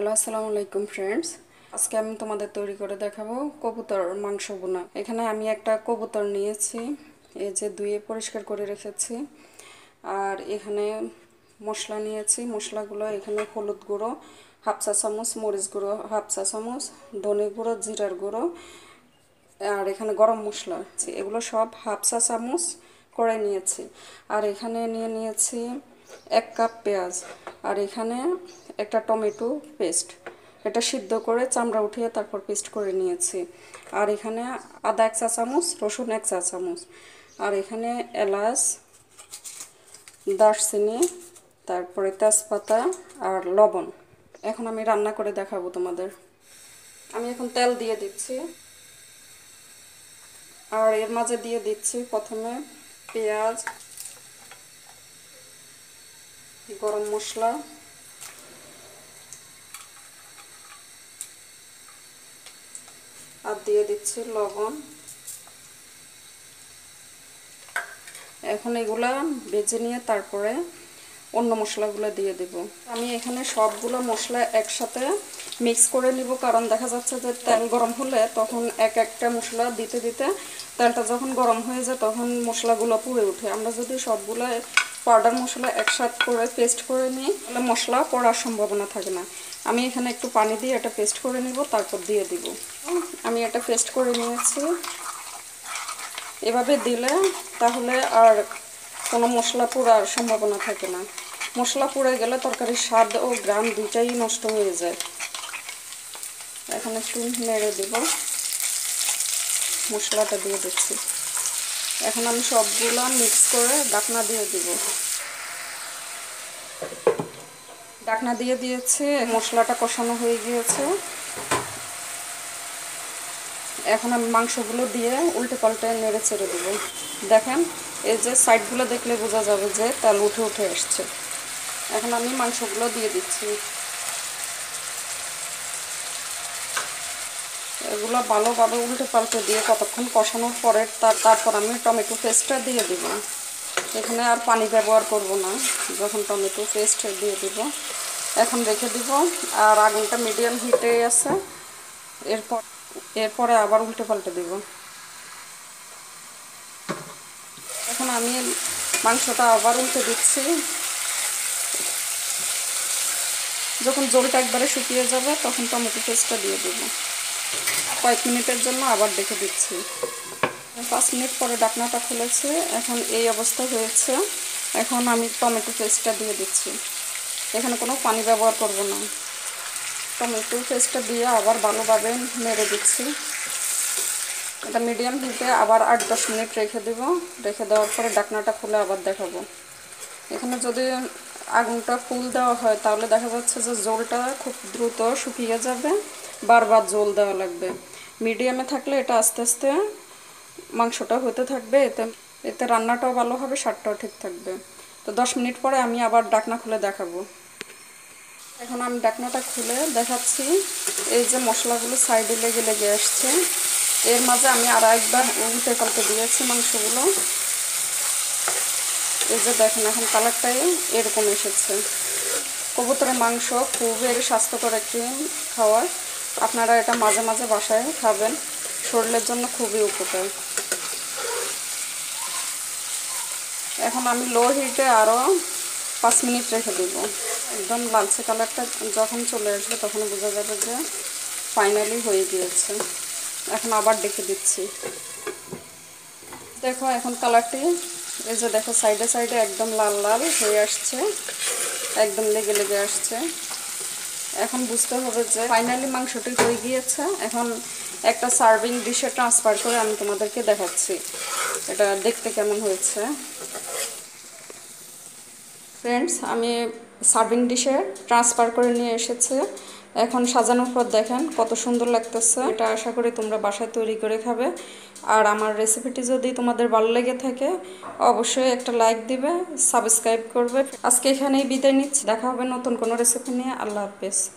Hello, আসসালামু আলাইকুম friends আজকে আমি তোমাদের তৈরি করে দেখাবো কবুতর মাংস বোনা এখানে আমি একটা কবুতর নিয়েছি, এই যে ধুয়ে পরিষ্কার করে রেখেছি। আর এখানে মশলা নিয়েছি, মশলাগুলো এখানে হলুদ গুঁড়ো, হাফ চা চামচ, মরিচ গুঁড়ো, হাফ চা চামচ, ধনে গুঁড়ো, জিরার গুঁড়ো, আর এখানে গরম মশলা এগুলো সব হাফ চা চামচ করে নিয়েছি। আর এখানে নিয়ে নিয়েছি এক কাপ পেঁয়াজ আর এখানে একটা টমেটো পেস্ট। এটা সিদ্ধ করে চামড়া উঠিয়ে তারপর পেস্ট করে নিয়েছি। আর এখানে আদা এক চা চামচ, রসুন এক চা চামচ। আর এখানে এলাচ, দারচিনি, তারপরে তেজপাতা আর লবণ। এখন আমি রান্না করে দেখাবো তোমাদের। আমি এখন তেল দিয়ে দিচ্ছি। আর এর মাঝে দিয়ে দিচ্ছি প্রথমে পেঁয়াজ গরম মশলা। আর দিয়ে দিচ্ছি লবণ। এখন এগুলা বেজে নিয়ে তারপরে অন্য মশলাগুলো দিয়ে দেব। আমি এখানে সবগুলো মশলা একসাথে মিক্স করে নিব, কারণ দেখা যাচ্ছে যে তেল গরম হলে তখন এক একটা মশলা দিতে দিতে তেলটা যখন গরম হয়ে যায় তখন মশলাগুলো পুড়ে ওঠে। আমরা যদি সবগুলো পাউডার মশলা একসাথ করে পেস্ট করে নিই তাহলে মশলা পড়ার সম্ভাবনা থাকে না। আমি এখানে একটু পানি দিয়ে এটা পেস্ট করে নিব, তারপর দিয়ে দিব। আমি এটা পেস্ট করে নিয়েছি। এভাবে দিলে তাহলে আর কোনো মশলা পোড়ার সম্ভাবনা থাকে না। মশলা পুড়ে গেলে তরকারির স্বাদ ও গ্রাম দুইটাই নষ্ট হয়ে যায়। এখন একটু নেড়ে দেব। মশলাটা দিয়ে দিচ্ছি। এখন আমি সবগুলো মিক্স করে ডাকনা দিয়ে দিব। ডাকনা দিয়ে দিয়েছে, মশলাটা কষানো হয়ে গিয়েছে। এখন আমি মাংসগুলো দিয়ে উল্টে পাল্টে নেড়ে ছেড়ে দেবো। দেখেন, এই যে সাইডগুলো দেখলে বোঝা যাবে যে তেল উঠে উঠে আসছে এখন আমি মাংসগুলো দিয়ে দিচ্ছি। এগুলো ভালোভাবে উল্টে পাল্টে দিয়ে কতক্ষণ কষানোর পরে তার তারপর আমি টমেটো পেস্টটা দিয়ে দিব। এখানে আর পানি ব্যবহার করব না। যখন টমেটো পেস্ট দিয়ে দিব, এখন রেখে দিব। আর আগুনটা মিডিয়াম হিটে আছে। এরপর এরপরে আবার উল্টে পাল্টে দিব। এখন আমি মাংসটা আবার উল্টে দিচ্ছি। যখন জলটা একবারে শুকিয়ে যাবে, তখন টমেটো পেস্টটা দিয়ে দেবো। কয়েক মিনিটের জন্য আবার দেখে দিচ্ছি। পাঁচ মিনিট পরে ডাকনাটা খুলেছে। এখন এই অবস্থা হয়েছে। এখন আমি টমেটো পেস্টটা দিয়ে দিচ্ছি। এখানে কোনো পানি ব্যবহার করব না। টমেটো পেস্টটা দিয়ে আবার ভালোভাবে মেরে দিচ্ছি। এটা মিডিয়াম হিটে আবার আট দশ মিনিট রেখে দেব। রেখে দেওয়ার পরে ডাকনাটা খুলে আবার দেখাবো। এখানে যদি আগুনটা ফুল দেওয়া হয়, তাহলে দেখা যাচ্ছে যে জলটা খুব দ্রুত শুকিয়ে যাবে। বারবার জল দেওয়া লাগবে। মিডিয়ামে থাকলে এটা আস্তে আস্তে মাংসটা হতে থাকবে, এতে এতে রান্নাটাও ভালো হবে, স্বাদটাও ঠিক থাকবে। তো দশ মিনিট পরে আমি আবার ডাকনা খুলে দেখাবো। এখন আমি ডাকনাটা খুলে দেখাচ্ছি। এই যে মশলাগুলো সাইডে লেগে লেগে আসছে। এর মাঝে আমি আর একবার উল্টে পাল্টে দিয়েছি মাংসগুলো। এই যে দেখেন, এখন কালারটাই এরকম এসেছে। কবুতরের মাংস খুবই স্বাস্থ্যকর একটি খাওয়ার। আপনারা এটা মাঝে মাঝে বাসায় খাবেন। শরীরের জন্য খুবই উপকার। এখন আমি লো হিটে আরও পাঁচ মিনিট রেখে দেব। একদম লালচে কালারটা যখন চলে আসবে, তখন বোঝা যাবে যে ফাইনালি হয়ে গিয়েছে। এখন আবার ডেকে দিচ্ছি। দেখো, এখন কালারটি এই যে দেখো সাইডে সাইডে একদম লাল লাল হয়ে আসছে। একদম লেগে লেগে আসছে। এখন বুঝতে হবে যে ফাইনালি মাংসটি হয়ে গিয়েছে। এখন একটা সার্ভিং ডিশে ট্রান্সফার করে আমি তোমাদেরকে দেখাচ্ছি। এটা দেখতে কেমন হয়েছে। ফ্রেন্ডস আমি সার্ভিং ডিশে ট্রান্সফার করে নিয়ে এসেছে। এখন সাজানোর পর দেখেন কত সুন্দর লাগতেছে। এটা আশা করি তোমরা বাসায় তৈরি করে খাবে। আর আমার রেসিপিটি যদি তোমাদের ভালো লেগে থাকে, অবশ্যই একটা লাইক দিবে সাবস্ক্রাইব করবে। আজকে এখানেই বিদায় নিচ্ছি। দেখা হবে নতুন কোনো রেসিপি নিয়ে। আল্লাহ হাফেজ।